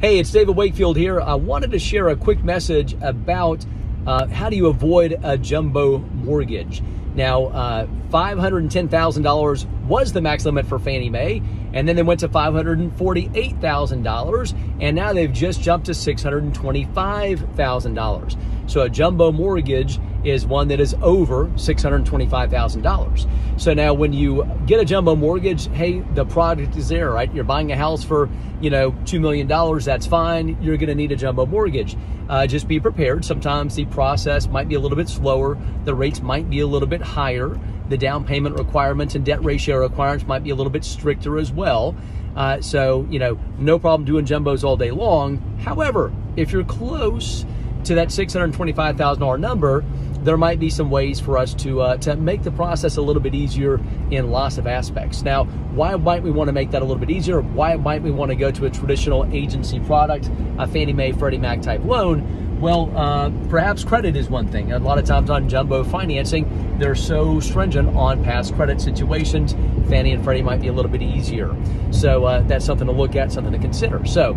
Hey, it's David Wakefield here. I wanted to share a quick message about uh, how do you avoid a jumbo mortgage. Now, uh, $510,000 was the max limit for Fannie Mae, and then they went to $548,000, and now they've just jumped to $625,000. So a jumbo mortgage is one that is over $625,000. So now when you get a jumbo mortgage, hey, the product is there, right? You're buying a house for, you know, $2 million, that's fine. You're going to need a jumbo mortgage. Uh, just be prepared. Sometimes the process might be a little bit slower. The rates might be a little bit higher. The down payment requirements and debt ratio requirements might be a little bit stricter as well. Uh, so, you know, no problem doing jumbos all day long. However, if you're close to that $625,000 number, there might be some ways for us to uh, to make the process a little bit easier in lots of aspects. Now, why might we want to make that a little bit easier? Why might we want to go to a traditional agency product, a Fannie Mae, Freddie Mac type loan? Well, uh, perhaps credit is one thing. A lot of times on jumbo financing, they're so stringent on past credit situations. Fannie and Freddie might be a little bit easier. So uh, that's something to look at, something to consider. So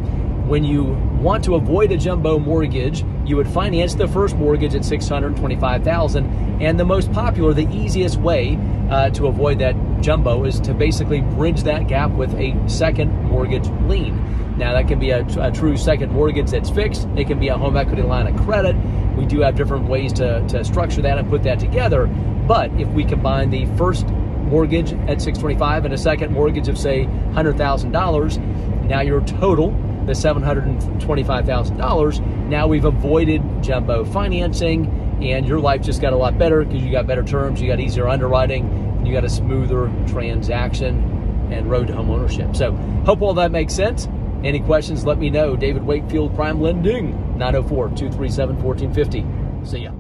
when you want to avoid a jumbo mortgage, you would finance the first mortgage at 625,000 and the most popular, the easiest way uh, to avoid that jumbo is to basically bridge that gap with a second mortgage lien. Now that can be a, a true second mortgage that's fixed. It can be a home equity line of credit. We do have different ways to, to structure that and put that together. But if we combine the first mortgage at 625 and a second mortgage of say $100,000, now your total the $725,000. Now we've avoided jumbo financing, and your life just got a lot better because you got better terms, you got easier underwriting, and you got a smoother transaction and road to home ownership. So, hope all that makes sense. Any questions, let me know. David Wakefield Prime Lending, 904 237 1450. See ya.